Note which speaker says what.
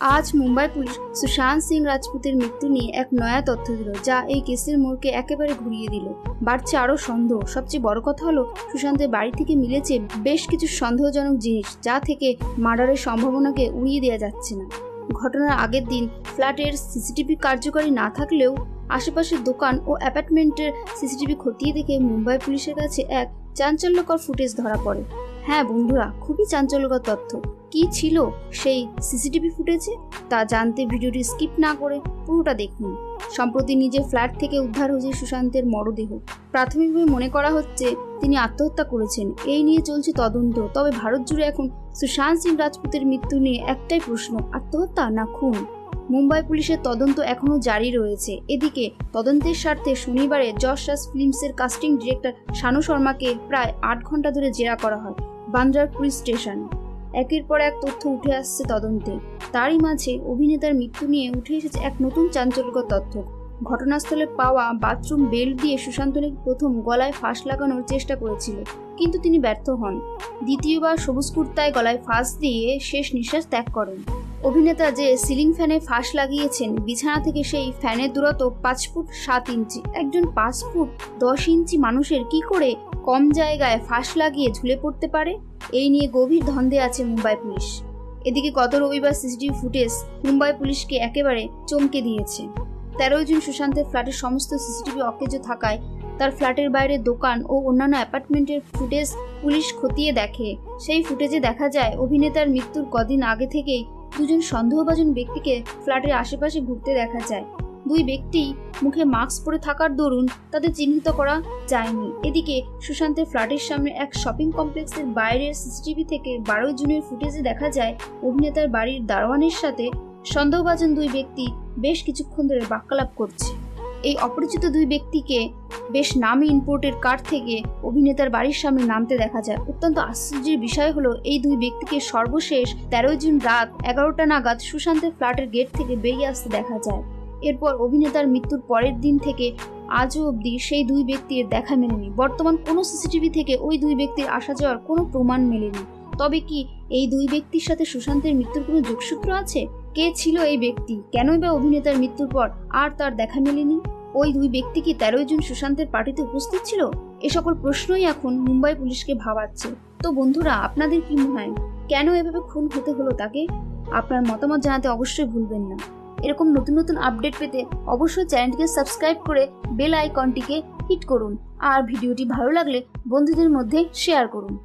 Speaker 1: আজ মুম্বাই পুলিশ সুশান্ত সিং রাজপুতের মৃত্যু নিয়ে এক নয়া তথ্য দিল, যা এই কেসের মোড়কে একেবারে ঘুরিয়ে দিল। বাড়ছে আরও সন্দেহ। সবচেয়ে বড় কথা হলো, সুশান্তের বাড়ি থেকে মিলেছে বেশ কিছু সন্দেহজনক জিনিস, যা থেকে মার্ডারের সম্ভাবনাকে উড়িয়ে দেওয়া যাচ্ছে না। ঘটনার আগের দিন ফ্ল্যাটের সিসিটিভি কার্যকারী না থাকলেও আশেপাশের দোকান ও অ্যাপার্টমেন্টের সিসিটিভি খতিয়ে দেখে মুম্বাই পুলিশের কাছে এক চাঞ্চল্যকর ফুটেজ ধরা পড়ে। হ্যাঁ বন্ধুরা, খুবই চাঞ্চল্যকর তথ্য। কি ছিল সেই সিসিটিভি ফুটেজে? তা জানতে ভিডিওটি স্কিপ না করে পুরোটা দেখুন। সম্প্রতি নিজের ফ্ল্যাট থেকে উদ্ধার হয়েছে সুশান্তের মরদেহ। প্রাথমিকভাবে মনে করা হচ্ছে তিনি আত্মহত্যা করেছেন। এই নিয়ে চলছে তদন্ত। তবে ভারত জুড়ে এখন সুশান্ত সিং রাজপুতের মৃত্যু নিয়ে একটাই প্রশ্ন, আত্মহত্যা না খুন? মুম্বাই পুলিশের তদন্ত এখনও জারি রয়েছে। এদিকে তদন্তের স্বার্থে শনিবারে যশ রাজ ফিল্মসের কাস্টিং ডিরেক্টর শানু শর্মাকে প্রায় আট ঘণ্টা ধরে জেরা করা হয়। বান্দ্রার পুলিশ স্টেশনে। একের পর এক তথ্য উঠে আসছে তদন্তে। তারই মাঝে অভিনেতার মৃত্যু নিয়ে উঠে এসেছে এক নতুন চাঞ্চল্যকর তথ্য। ঘটনাস্থলে পাওয়া বাথরুম বেল্ট দিয়ে সুশান্ত নাকি প্রথম গলায় ফাঁস লাগানোর চেষ্টা করেছিল, কিন্তু তিনি ব্যর্থ হন। দ্বিতীয়বার সবুজ কুর্তায় গলায় ফাঁস দিয়ে শেষ নিঃশ্বাস ত্যাগ করেন। অভিনেতা যে সিলিং ফ্যানে ফাঁস লাগিয়েছেন, বিছানা থেকে সেই ফ্যানের দূরত্ব পাঁচ ফুট সাত ইঞ্চি। একজন পাঁচ ফুট দশ ইঞ্চি মানুষের কি করে কম জায়গায় ফাঁস লাগিয়ে ঝুলে পড়তে পারে? এই নিয়ে গভীর ধন্দে আছে মুম্বাই পুলিশ। এদিকে গত রবিবার সিসিটিভি ফুটেজ মুম্বাই পুলিশকে একেবারে চমকে দিয়েছে। তেরোই জুন সুশান্তের ফ্ল্যাটের সমস্ত সিসিটিভি অকেজ থাকায় তার ফ্ল্যাটের বাইরে দোকান ও অন্যান্য অ্যাপার্টমেন্টের ফুটেজ পুলিশ খতিয়ে দেখে। সেই ফুটেজে দেখা যায়, অভিনেতার মৃত্যুর কদিন আগে থেকেই দুজন সন্দেহভাজন ব্যক্তিকে ফ্ল্যাটের আশেপাশে ঘুরতে দেখা যায়। দুই ব্যক্তি মুখে মাস্ক পরে থাকার দরুন তাদের চিহ্নিত করা যায়নি। এদিকে সুশান্তের ফ্ল্যাটের সামনে এক শপিং কমপ্লেক্সের বাইরের সিসিটিভি থেকে বারোই জুনের ফুটেজে দেখা যায়, অভিনেতার বাড়ির দারোয়ানের সাথে সন্দেহভাজন দুই ব্যক্তি বেশ কিছুক্ষণ ধরে বাক্যালাপ করছে। এই অপরিচিত দুই ব্যক্তিকে বেশ নামি ইম্পোর্টের কার থেকে অভিনেতার বাড়ির সামনে নামতে দেখা যায়। অত্যন্ত আশ্চর্যের বিষয় হলো, এই দুই ব্যক্তিকে সর্বশেষ তেরোই জুন রাত এগারোটা নাগাদ সুশান্তের ফ্ল্যাটের গেট থেকে বেরিয়ে আসতে দেখা যায়। এরপর অভিনেতার মৃত্যুর পরের দিন থেকে আজও অবধি সেই দুই ব্যক্তির দেখা মেলেনি। বর্তমান কোনো সিসিটিভি থেকে ওই দুই ব্যক্তির আসা যাওয়ার কোনো প্রমাণ মেলেনি। তবে কি এই দুই ব্যক্তির সাথে সুশান্তের মৃত্যুর কোনো যোগসূত্র আছে? কে ছিল এই ব্যক্তি? কেনই বা অভিনেতার মৃত্যুর পর আর তার দেখা মেলেনি? ওই দুই ব্যক্তি কি তেরোই জুন সুশান্তের পার্টিতে উপস্থিত ছিল? এ সকল প্রশ্নই এখন মুম্বাই পুলিশকে ভাবাচ্ছে। তো বন্ধুরা, আপনাদের কি মনে হয়? কেন এভাবে খুন হতে হলো তাকে? আপনার মতামত জানাতে অবশ্যই ভুলবেন না। এরকম নতুন নতুন আপডেট পেতে অবশ্যই চ্যানেলটিকে সাবস্ক্রাইব করে বেল আইকনটিকে হিট করুন। আর ভিডিওটি ভালো লাগলে বন্ধুদের মধ্যে শেয়ার করুন।